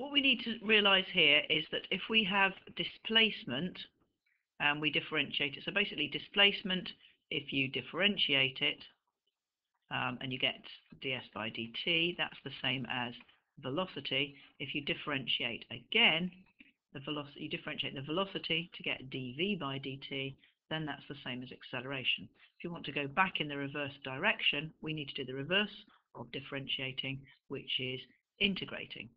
what we need to realise here is that if we have displacement and we differentiate it, so basically displacement, if you differentiate it um, and you get ds by dt, that's the same as velocity. If you differentiate again, the velocity, you differentiate the velocity to get dv by dt, then that's the same as acceleration. If you want to go back in the reverse direction, we need to do the reverse of differentiating, which is integrating.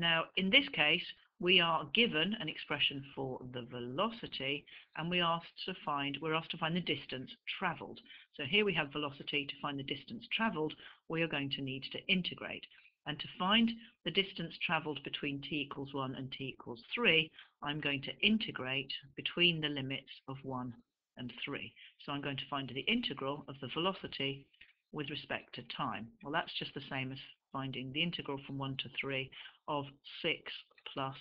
Now, in this case, we are given an expression for the velocity, and we asked to find we're asked to find the distance travelled. So here we have velocity. To find the distance travelled, we are going to need to integrate. And to find the distance travelled between t equals 1 and t equals 3, I'm going to integrate between the limits of 1 and 3. So I'm going to find the integral of the velocity with respect to time. Well, that's just the same as finding the integral from 1 to 3 of 6 plus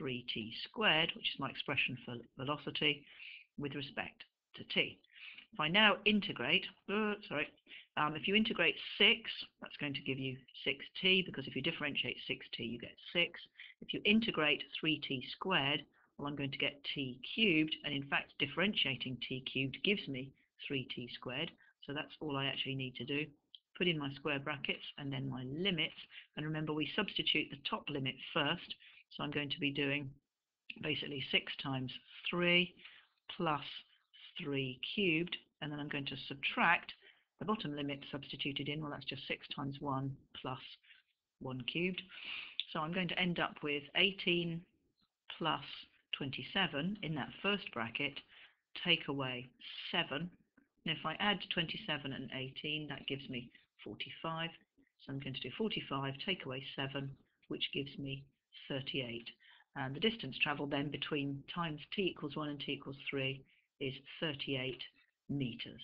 3t squared, which is my expression for velocity, with respect to t. If I now integrate, uh, sorry, um, if you integrate 6, that's going to give you 6t, because if you differentiate 6t, you get 6. If you integrate 3t squared, well, I'm going to get t cubed, and in fact, differentiating t cubed gives me 3t squared, so that's all I actually need to do. Put in my square brackets and then my limits, and remember we substitute the top limit first, so I'm going to be doing basically 6 times 3 plus 3 cubed, and then I'm going to subtract the bottom limit substituted in, well that's just 6 times 1 plus 1 cubed. So I'm going to end up with 18 plus 27 in that first bracket, take away 7. And if I add 27 and 18, that gives me 45. So I'm going to do 45, take away 7, which gives me 38. And the distance travelled then between times t equals 1 and t equals 3 is 38 meters.